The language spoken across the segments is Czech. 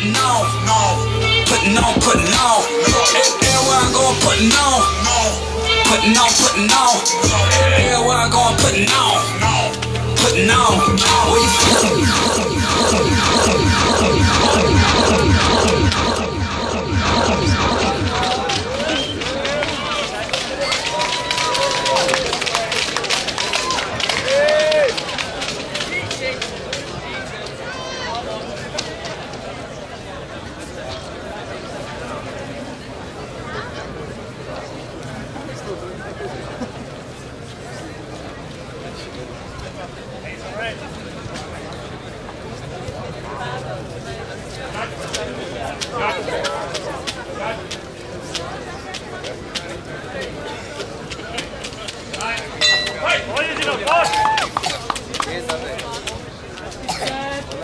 putting on, no, putting on, putting on. Everywhere I go, I'm putting on, no, putting on, putting on. Everywhere I go, I'm putting on, no, putting on. Where you from?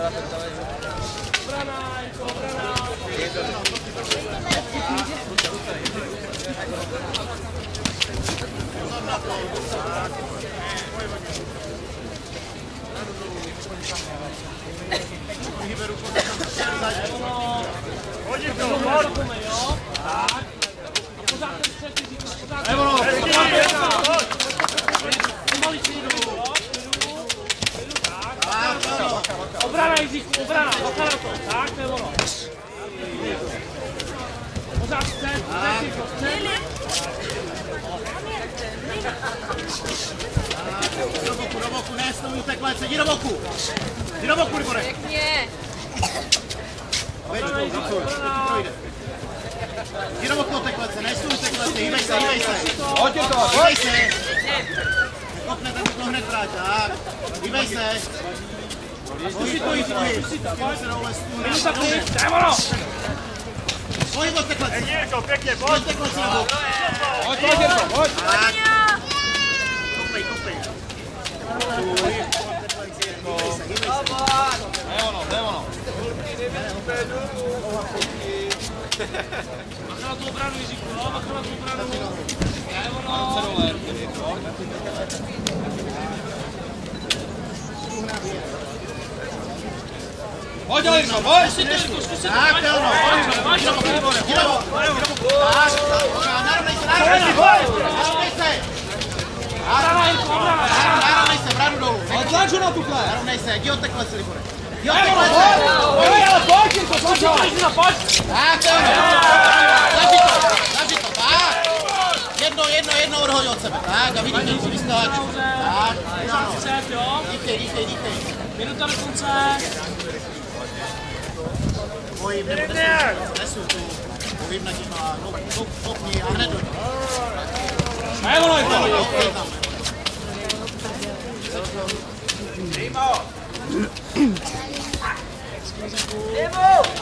Evo, pořád ten střed, pořád ten střed, pořád ten střed, Obrana, Jiříku, obrana, bacha na to, tak, to je ono. Pořád chce, chce, Jiříku, chce. Do boku, do boku, ne, stojí takhle, jdi do boku. Jdi do boku, Libore. Pěkně. Veď, projde. Jdi do boku, teklece, ne, stůj teklece, hýbej se, hýbej se. Hoď to, Hýbej se. Kopne, ten to hned vrát, tak. Hýbej se. Zkusí to, Jiříku, hýbej se dole, stůj. Minuta klid, to je ono. Pojď do teklece. Jirko, pěkně, Pojď pojď! teklece na bok. hoď, hoď, Jirko, hoď. Tak. Kopej, kopej. Stůj. Hýbej se, hýbej se. To je ono, to je ono. Bacha na tu obranu, Jiříku, no, bacha na tu obranu. To je ono. Se dole, Jirko. Hoď, Jirko, hoď. Zkus si to, Jirku, zkus si to. Tak, to to, boku, jdi do boku. Tak, narovnej se, narovnej se. Narovnej se. Narovnej se, bradu dolů. Hoď tlaču na tuhle. Narovnej se, jdi od teklece, Libore. Ale pojď, Jirko, pojď, hoď. Pojď, Jiříku, pojď. Tak, to je ono. Zavři to, zavři to, tak. Jedno, jedno, jedno odhoď od sebe. Tak, a vidíte, co vyskáč. Tak. Díkej, díkej, díkej. Minuta do konce. Pohyb nebo nesu tu. Pohyb na tím a no, no, kopni a hned do. To je ono, je tam.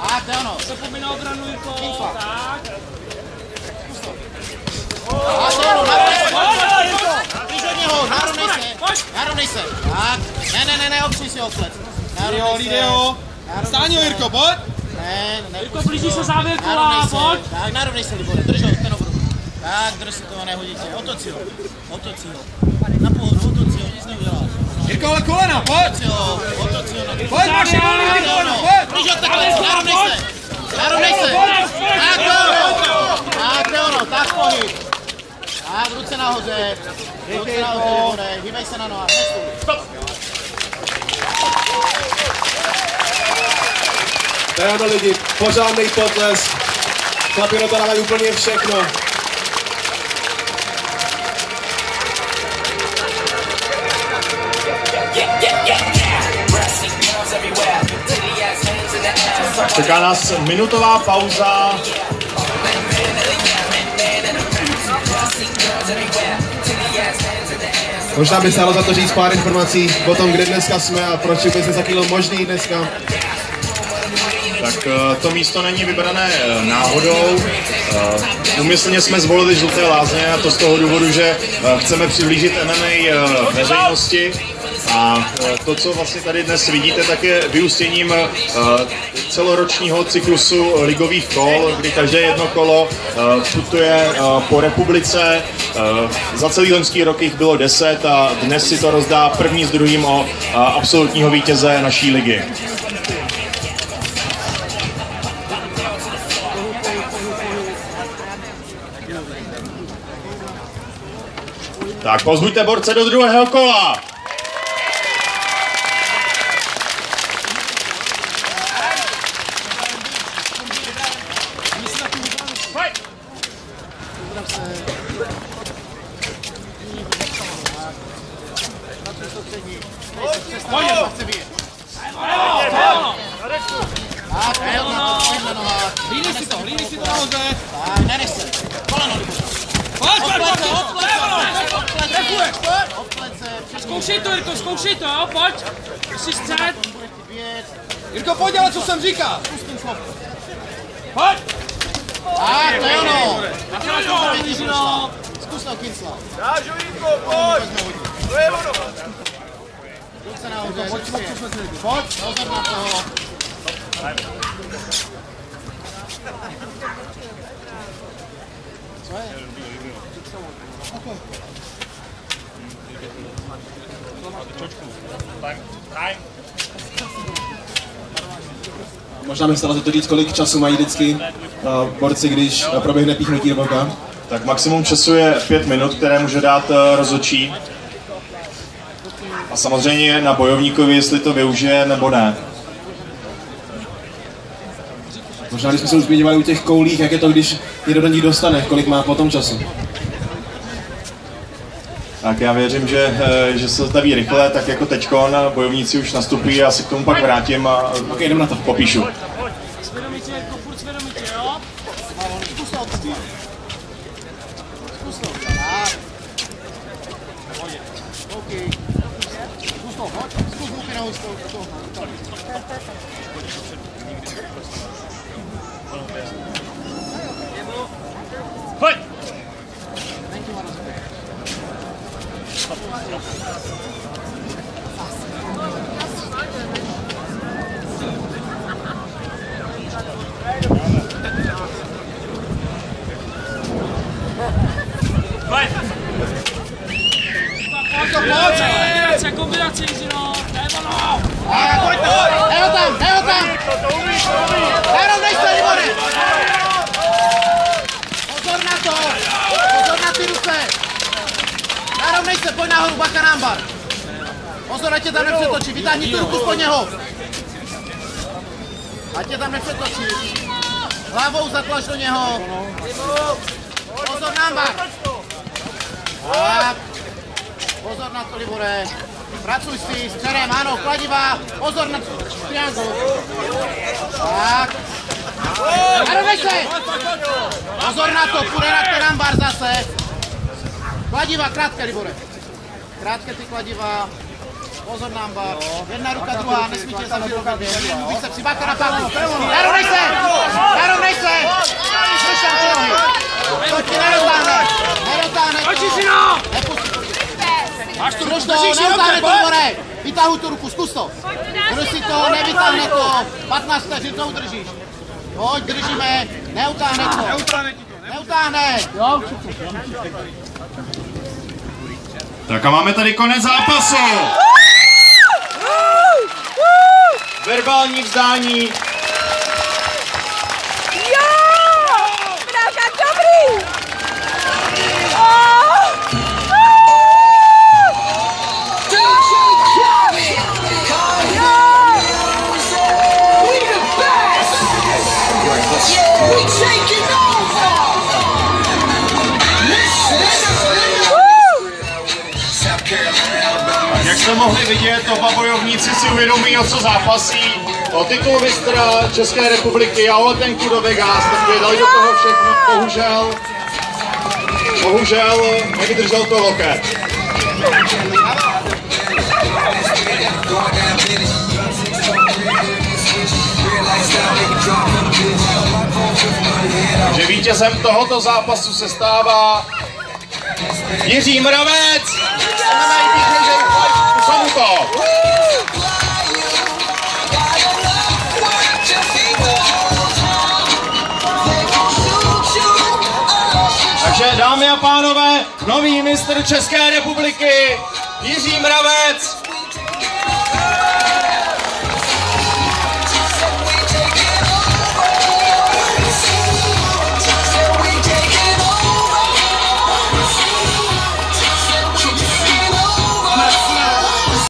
Tak, to je ono. Zapomíná obranu, Jirko. Tak. Tak, to je ono, narovnej se. Blíž od něho, narovnej se. Narovnej se. Tak, ne, ne, ne, ne, opři si ho sled. Jo, Lideo. Staň ho, Jirko, pojď. Ne, ne, Jirko, blíží se závěr kola, se, pojď. tak narovnej se, Libore, drž ho, ten obruch. Tak, drž si toho, nehodí tě, otoci ho, otoci ho. Na pohodu, otoci ho, nic neuděláš. Jirko, ale kolena, pojď. Otoci ho, otoci ho. Pojď, máš Tak, kolena, ano. pojď. Blíž ho takhle, narovnej se. Narovnej se. Tak, to je ono. Tak, to je ono, tak pohyb. Tak, ruce nahoře. Ruce nahoře, Libore, hýbej se na nohách. Stop. Ono lidi, pořádný potles. Chlapi dávají úplně všechno. Čeká nás minutová pauza. Možná by stálo za to říct pár informací o tom, kde dneska jsme a proč by se takýlo možný dneska. Tak eh, to místo není vybrané eh, náhodou. Eh, Umyslně jsme zvolili Žluté lázně a to z toho důvodu, že eh, chceme přiblížit MMA eh, veřejnosti. A eh, to, co vlastně tady dnes vidíte, tak je vyústěním eh, celoročního cyklusu ligových kol, kdy každé jedno kolo eh, putuje eh, po republice. Eh, Za celý loňský rok jich bylo 10 a dnes si to rozdá první s druhým o eh, absolutního vítěze naší ligy. Tak pozbuďte borce do druhého kola. Si to, si to. Tak, se. Koleno. Pojď, pojď, pojď, pojď, pojď, pojď. Zkoušej to, Jirko, zkoušej to, jo, pojď. Jsi střed. Jirko, pojď, ale co jsem říkal? Pojď. Tak, to je ono. A to vidíš, no. Zkus to, Kincla. Dážu Jinko, pojď! To je ono! Ruce nahoře, pojď, pojď, pojď, pozor na toho. Co je? Možná bych se to říct, kolik času mají vždycky uh, borci, když proběhne píchnutí do boka. Tak maximum času je 5 minut, které může dát eh, rozhodčí. A samozřejmě na bojovníkovi, jestli to využije nebo ne. Možná, když jsme se už zmiňovali u těch koulích, jak je to, když někdo do nich dostane, kolik má potom času. Tak já věřím, že, eh, že se staví rychle, tak jako teďkon, bojovníci už nastupují, já se k tomu pak vrátím a Ok, jdem na to. popíšu. Kombinace, kombinace, Jiří, no. To je ono. Tak, pojď to. Dej ho tam, dej ho tam. Umíš! Narovnej se, Libore. Pozor na to. Pozor na ty ruce. Narovnej se, pojď nahoru, bacha námbar. Pozor, ať tě tam nepřetočí. Vytáhni tu ruku spod něho. Ať tě tam nepřetočí. Hlavou zatlač do něho. Pozor, námbar. Tak. Pozor na to, Libore. Pracuj si s čerem, ano, kladivá. Pozor na triangul. Tak. Narovnej se. Pozor na to, půjde na ten ambar zase. Kladiva, krátké, Libore. Krátké ty kladiva. Pozor na ambar. Jedna ruka, druhá, nesmí tě zavřít ruka. Více přibáka na páku. Narovnej se! Narovnej se! Slyšám ty nohy. To ti nedotáhne. Nedotáhne Pojď, to. Jiří, no. Tu ruku, neutáhne to, Libore. Vytahuj tu ruku, zkus to. Drž si to, nevytáhne to. 15 vteřin to udržíš. Pojď, držíme. Neutáhne to. Neutáhne. Jo, Tak a máme tady konec zápasu. Verbální vzdání. Uvědomí, o co zápasí. O titul mistra České republiky a o letenku do Vegas, takže dali do toho všechno. Bohužel, bohužel nevydržel to loket. Takže vítězem tohoto zápasu se stává Jiří Mravec! Samuto! Takže dámy a pánové, nový mistr České republiky Jiří Mravec